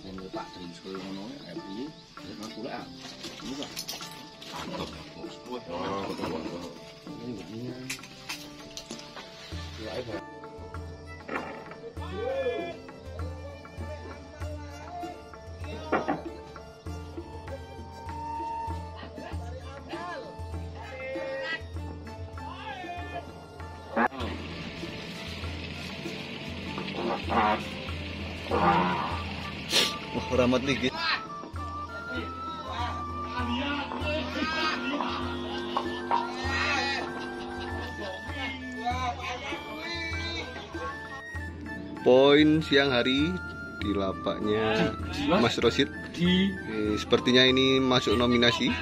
Yang Pak Trinsul ngono ya piye? Ya kan kula ah. Ini Pak. Oh, betul. Ini begini. Ya, Pak. Wah, rahmat lagi. Poin siang hari di lapaknya Mas Rosid. Eh, sepertinya ini masuk nominasi.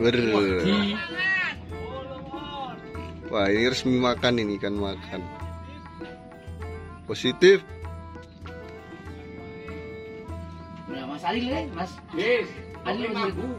wer. Di Wah, ini resmi makan ini kan makan. Positif. Nah, Mas Ali le, Mas. Yes, Ali mampu.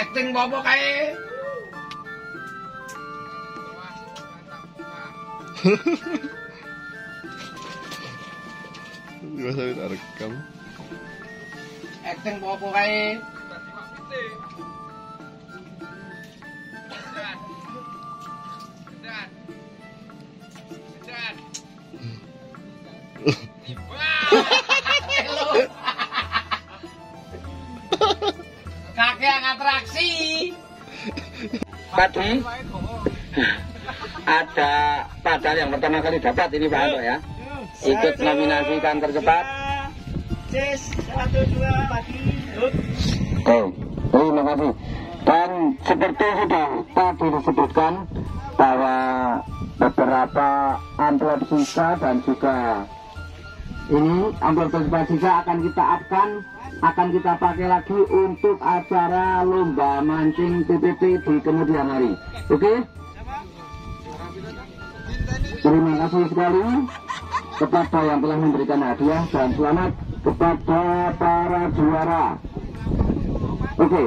Acting bobo kae. Usah kita rekam. acting bobo kae. Atraksi. Tadi ada padahal yang pertama kali dapat ini Pak Anto ya. Ikut nominasi ikan tercepat. Cis, satu dua pagi. Oke, terima kasih. Dan seperti sudah tadi disebutkan bahwa beberapa amplop sisa dan juga ini amplop sisa akan kita upkan akan kita pakai lagi untuk acara lomba mancing PPP di kemudian hari. Oke? Terima kasih sekali kepada yang telah memberikan hadiah dan selamat kepada para juara. Oke,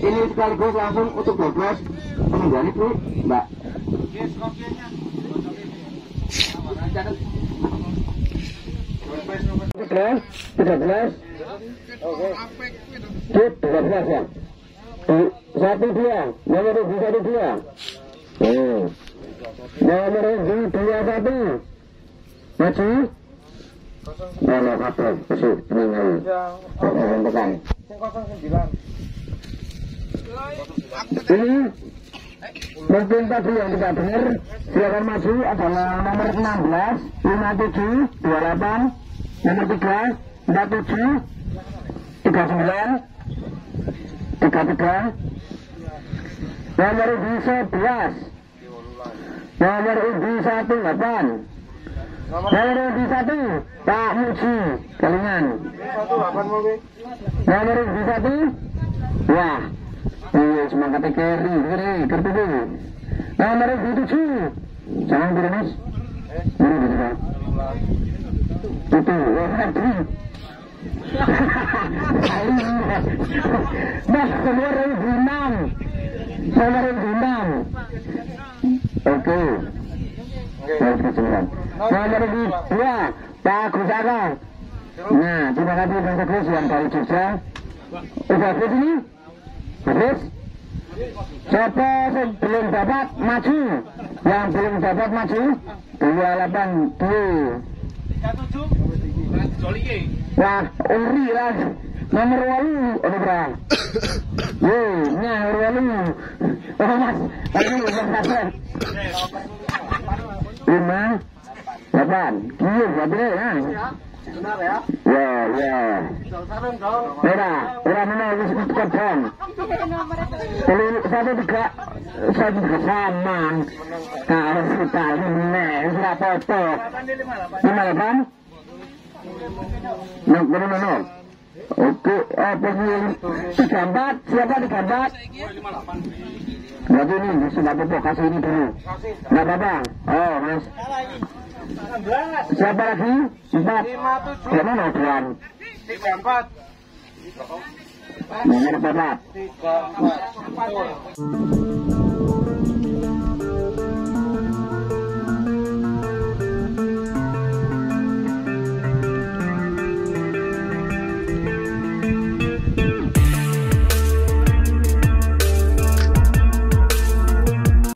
ini sekaligus langsung untuk dobres penunggangan Bu, Mbak. Tiga belas, Oke, belas ya. Satu dua, nomor uji satu dua. Nomor uji dua satu. Maju. Nomor satu. Jangan tekan. Ini mungkin tadi yang kita dengar silakan maju adalah nomor 16 57 28 nomor 3 47 39 33 nomor uji 11 nomor uji 18 nomor uji 1 Pak Muji Kalingan nomor uji 1 Wah Iya, semangat kiri, kiri, kertu dulu. Nomor tujuh. Jangan. Kiri gitu kan. Itu, wah kiri. Mas kemarin gunang. Kemarin gunang. Oke. Nomor dua, Pak Kusaka. Nah, terima kasih Bang Tegus yang dari Jogja. Udah habis ini? Habis? yang belum dapat maju. Yang belum dapat maju, 28 2. 37 nah ori lah. Nomor walu, ada. Yo, nomor walu. Oh, Mas. Ayo, Lima, delapan. Kiyo, kabel ya. ya. Ya, ya. Merah, merah mana wis kebon. Kalau satu tiga, satu tiga sama. Kalau sudah lima, berapa itu? Lima delapan. Nah, mana mana? Oke, apa sih? Tiga empat, siapa tiga empat? Berarti ini sudah apa kasih ini dulu. Nggak apa-apa. Oh, mas. Siapa lagi? Empat. Yang mana tuan? Tiga empat. Nomor empat. Tiga empat.